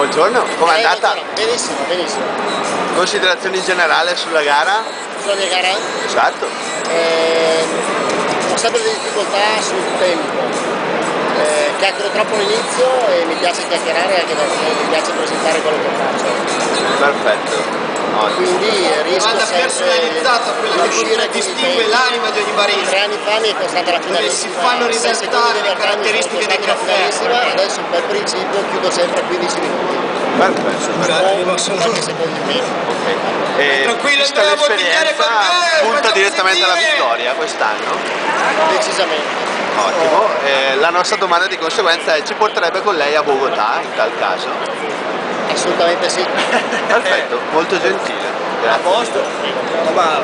Buongiorno, com'è andata? Benissimo, benissimo. Considerazioni in generale sulla gara? Sulla gara Esatto. eh, ho sempre delle difficoltà sul tempo. Eh, chiacchiero troppo all'inizio e mi piace chiacchierare anche perché mi piace presentare quello che faccio. Perfetto. Ottimo. Quindi riesco sempre personalizzata, quella di l'anima di ogni barista. Tre anni fa mi è costata la finalissima. si fanno risaltare le caratteristiche la caffè. Adesso per principio chiudo sempre a 15 minuti. Perfetto. perfetto. O qualche secondo in meno. Ok. E Tranquillo, vista Andrea, bottigliere l'esperienza, me, punta direttamente alla vittoria quest'anno. Decisamente. Ottimo. E la nostra domanda di conseguenza è ci porterebbe con lei a Bogotà in tal caso? Assolutamente sì. Perfetto, molto gentile. Grazie. posto? Ma